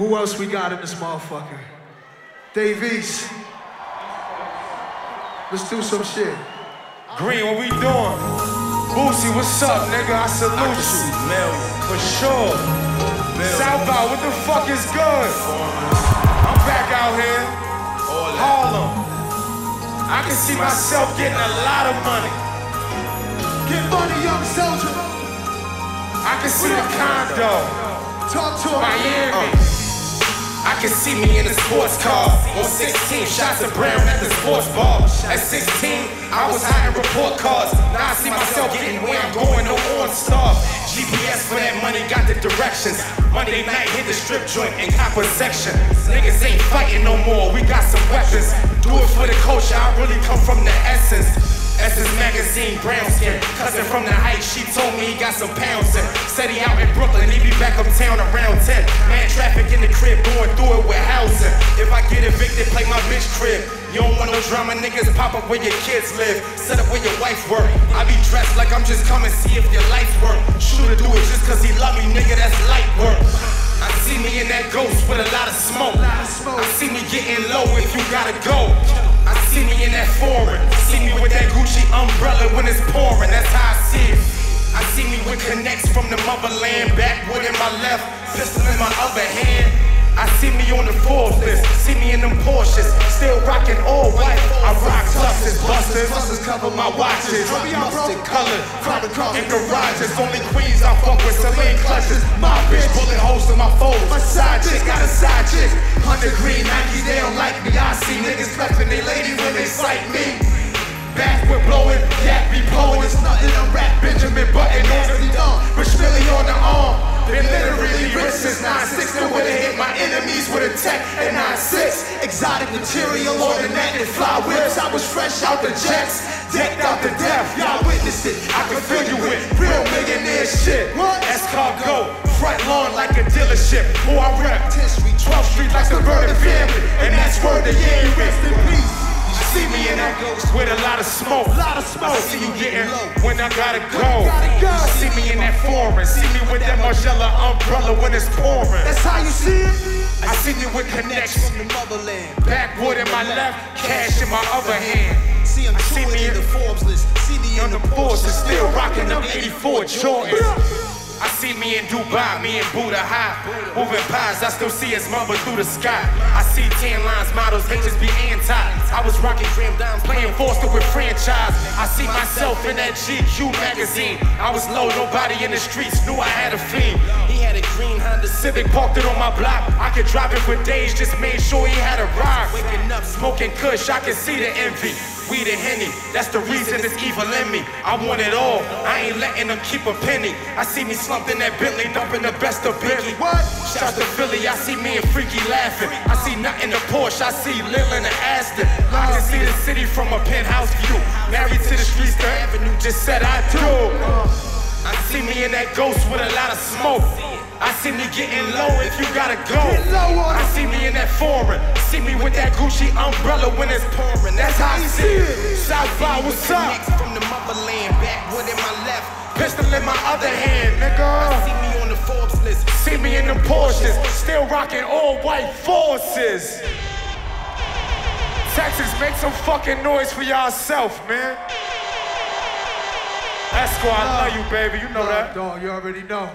Who else we got in this motherfucker? Dave East. Let's do some shit. Green, what we doing? Boosie, what's up, nigga? I salute you. For sure. Southbound, what the fuck is good? I'm back out here. Harlem. I can see myself getting a lot of money. Get money, young soldier. I can see the condo. Talk to him. Miami. I can see me in a sports car on 16 shots of brown at the sports bar. At 16, I was hiding report cards. Now I see myself getting where I'm going, no OnStar. GPS for that money got the directions. Monday night hit the strip joint in copper section. Niggas ain't fighting no more, we got some weapons. Do it for the culture, I really come from the essence. Essence magazine, brown skin. Cousin from the heights, she told me he got some pounds in. Said he out in Brooklyn, he be back uptown around 10. Man, traffic in the crib, drama, niggas pop up where your kids live. Set up where your wife work. I be dressed like I'm just coming, see if your lights work. Shooter do it just cause he love me, nigga, that's light work. I see me in that ghost with a lot of smoke. I see me getting low if you gotta go. I see me in that foreign. See me with that Gucci umbrella when it's pouring. That's how I see it. I see me with connects from the motherland. Backwood in my left, pistol in my other hand. I see me on the list. See me in them Porsches. Still rocking all white. I rock clusters, busters. Clusters cover my watches. Mustard colored. In garages. Only queens I fuck with. Celine clutches. My bitch bullet holes in my foes. My side chick got a side chick. Hundred green Nikes, they don't like me. I see niggas flexing they lady when they sight me. Back with blowing, yak be blowing. It's nothing to rap. Benjamin Button nasty done. Rich Philly on the arm. Been literally rich since 9-6 Then would've hit my enemies with a tech and 9-6 Exotic material on the net and fly whips I was fresh out the jets, decked out to death Y'all witness it, I can feel you with real millionaire shit Escargot, front lawn like a dealership Who I rep, 10th Street, 12th Street like the Vernon family And that's word the yeah, rest in peace See me in that ghost with a lot of smoke. Lot of smoke. I see you getting low when I gotta go. See me in that foreign. See me with that Margiela umbrella when it's pouring. That's how you see it. I see you with connections. from the motherland. Backwood in my left, cash in my other hand. See him I see me in the Forbes list. See me on the the boards and still rocking them 84 Jordans. See me in Dubai, me in Buddha High. Moving pies, I still see his mother through the sky. I see tan lines, models, haters be anti. I was rocking Dram Down, playing Forster with franchise. I see myself in that GQ magazine. I was low, nobody in the streets knew I had a fiend. He had a green Honda Civic, parked it on my block. I could drive it for days, just made sure he had a ride. Smoking kush, I can see the envy. Weed and Henny, that's the reason it's evil in me. I want it all, I ain't letting them keep a penny. I see me slumped in that Bentley, dumping the best of Biggie. What? Shout to Philly, I see me and Freaky laughing. I see nothing to Porsche, I see Lil and the Aston. I can see the city from a penthouse view. Married to the streets, the avenue just said I do. Uh. I see me in that ghost with a lot of smoke. I see me getting low if you gotta go. Get low I see me in that foreign. See me with that Gucci umbrella when it's pouring. That's how I see it. Southbound, what's up? from the motherland. Backwood in my left. Pistol in my other hand, nigga. See me on the Forbes list. See me in them Porsches, still rocking all white forces. Texas, make some fucking noise for yourself, man. Esco, I love you, baby. You know that. Dog, you already know.